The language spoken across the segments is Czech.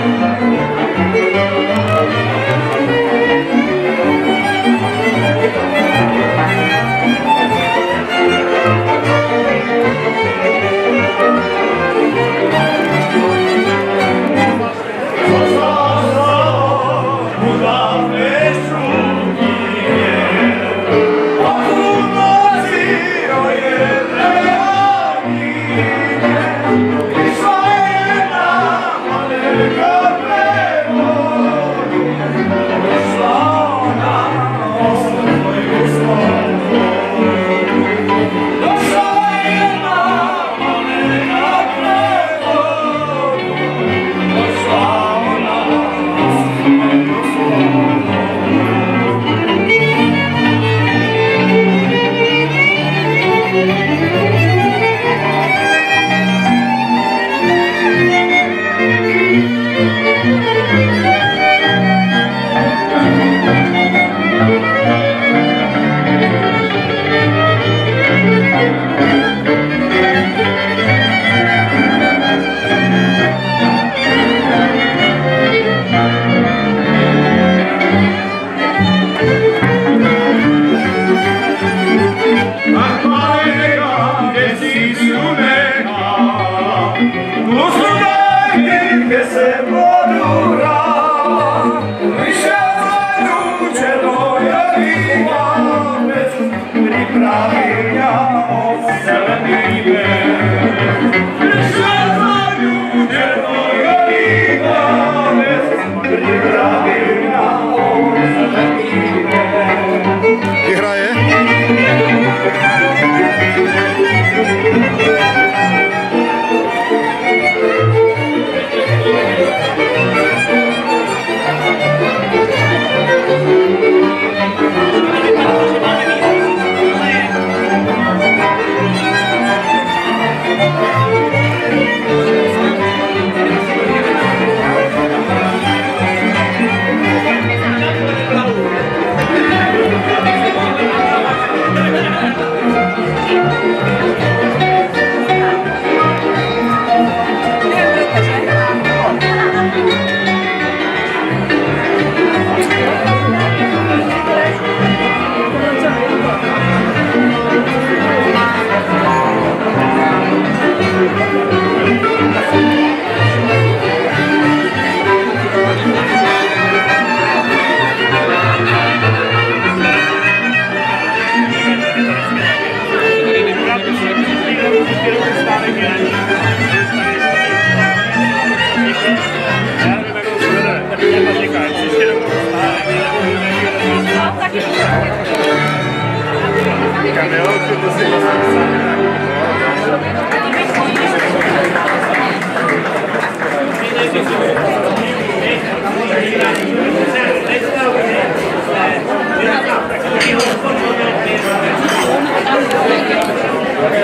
Música Lord.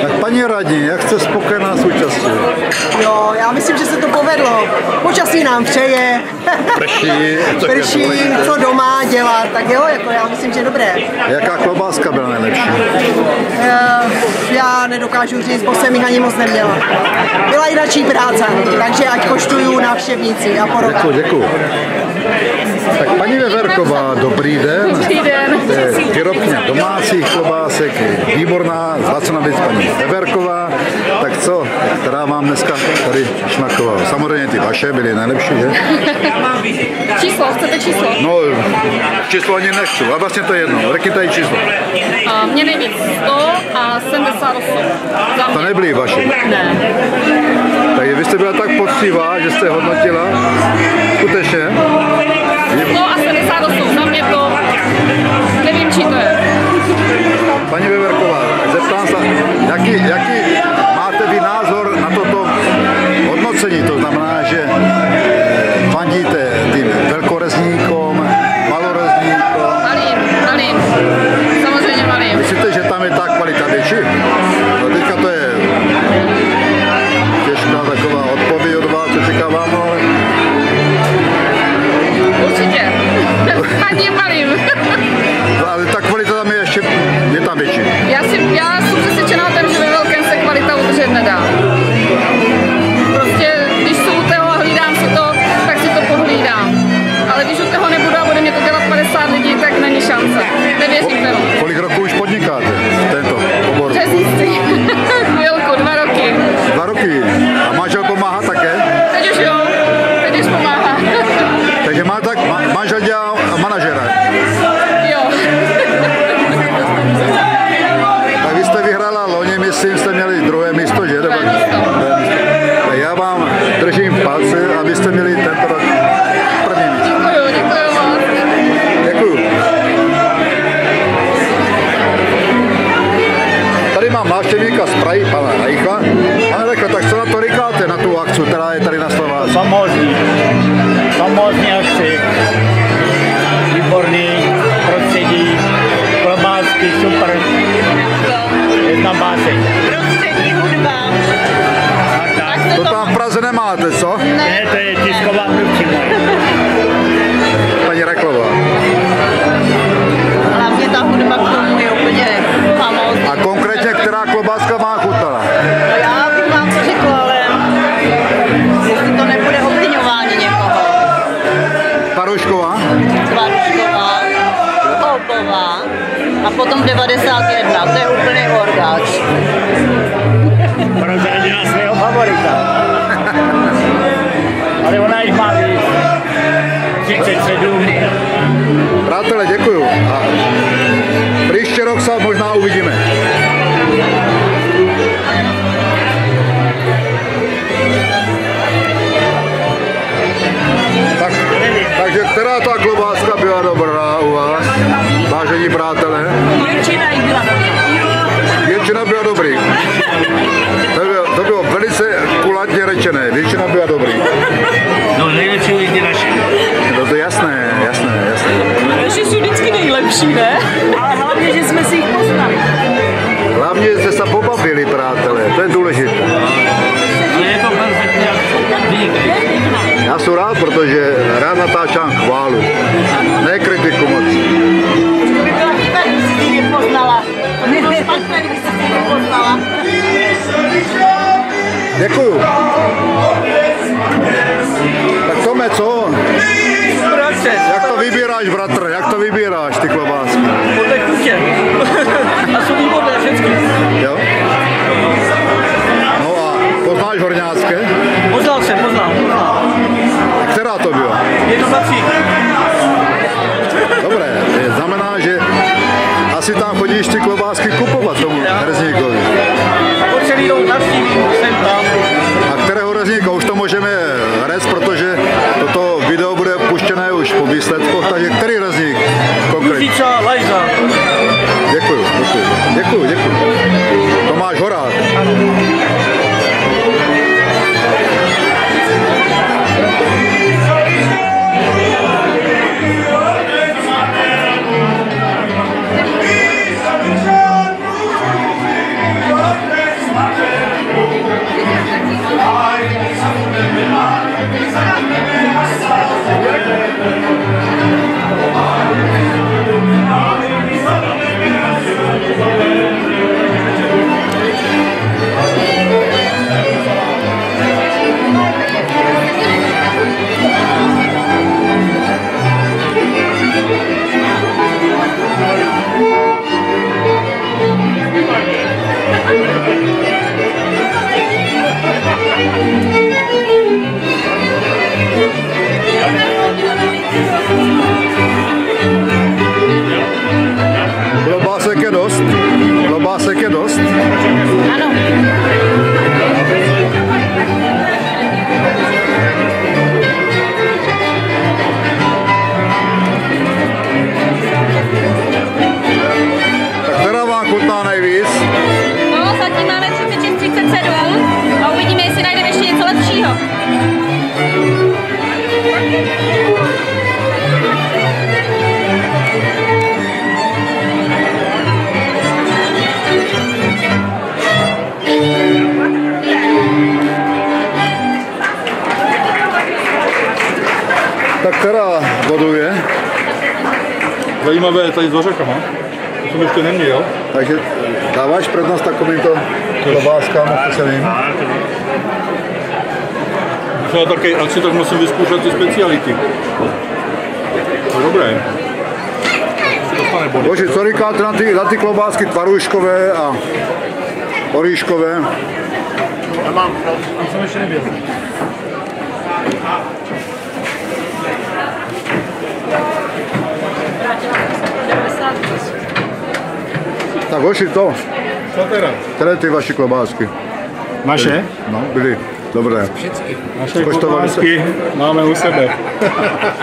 Tak paní radní, jak jste spokojená s účastí? Jo, já myslím, že se to povedlo. Počasí nám přeje. Prší, tak Prší, co doma dělat, tak jo, jako já myslím, že dobré. Jaká klobáska byla nejlepší? Eh, já nedokážu říct, bo jsem jich ani moc neměla. Byla jináčí práce, takže ať koštuju návštěvníci a podobně. Děkuji, děkuji. Tak paní Veverková, dobrý den. Dobrý den. Je výrobně domácích klobásek, výborná, zlacená věc paní Veverková. Tak co, která vám dneska tady šmakovala? Samozřejmě ty vaše byly nejlepší, že? Číslo, chcete číslo? No, číslo ani nechci, a vlastně to je jedno, řekni tady číslo. A mě nejvíc 100 a 78. Za To nebyly vaše. Ne. Takže vy jste byla tak poctivá, že jste hodnotila. Skutečně? 100 a 78. Za mě to nevím, čí to je. Paní Veverková, zeptám se, jaký, jaký máte vy yung parang yung nabase. a potom 91, to je úplný orgáč. Rozhodně nás mého favorita. Ale ona jich má víc. 37. Přátelé, děkuju. A příště rok se možná uvidíme. Tak, takže která ta globální milí přátelé. Většina jich byla Většina byla dobrý. To bylo, to bylo velice kulatně řečené. Většina byla dobrý. No nejlepší lidi naši. No to je jasné, jasné, jasné. Naši jsou vždycky nejlepší, ne? Ale hlavně, že jsme si jich poznali. Hlavně, jste se pobavili, přátelé. To je důležité. Já jsem rád, protože rád natáčám chválu. Ne kritiku moc. poznala. Děkuju. Tak Tome, co on? Proces. Jak to vybíráš, bratr? Jak to vybíráš, ty klobásky? Podle chutě. A jsou Zajímavé tady s vařekama. To jsem ještě neměl. Takže dáváš prednost takovýmto klobáskám, ochoceným? Třeba taky akci, tak musím vyzkoušet ty speciality. To je dobré. Se. Bože, co říkáte na ty, na ty klobásky tvarůžkové a oříškové? Tam jsem ještě nebyl. Tak hoši to, Co teda? které ty vaše klobásky? Naše? No, byly dobré. Naše Koštovali klobásky máme u sebe.